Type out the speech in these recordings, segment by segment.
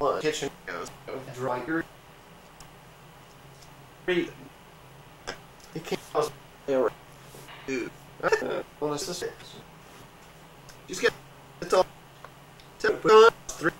Well, kitchen goes dry your read. You can't dude. Well, it's just just get it's all. Three.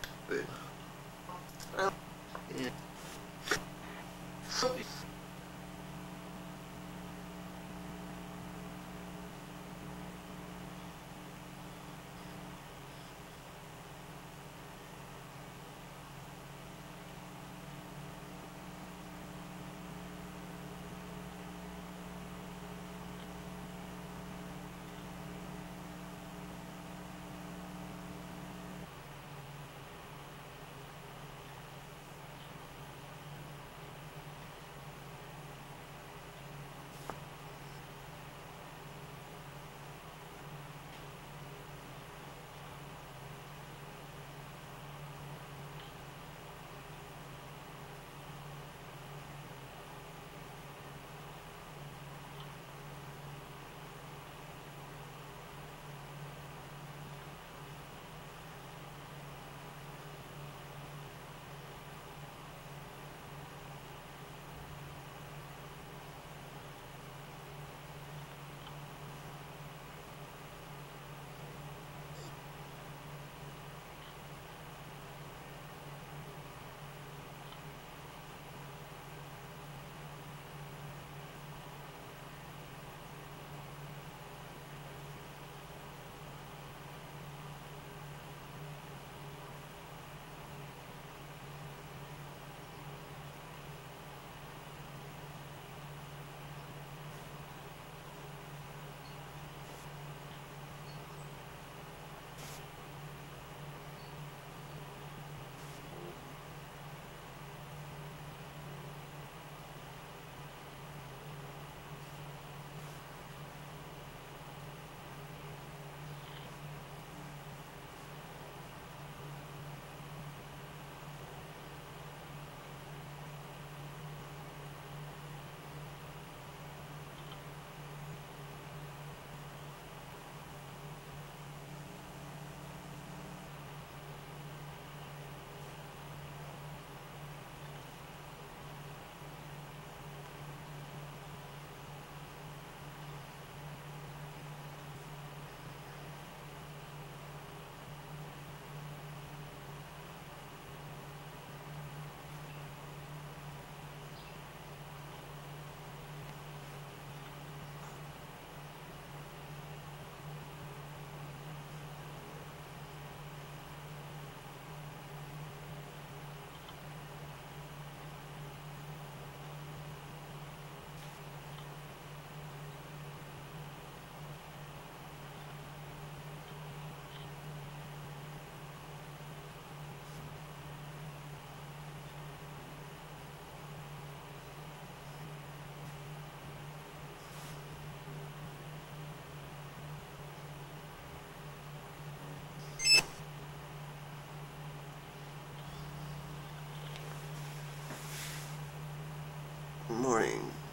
morning.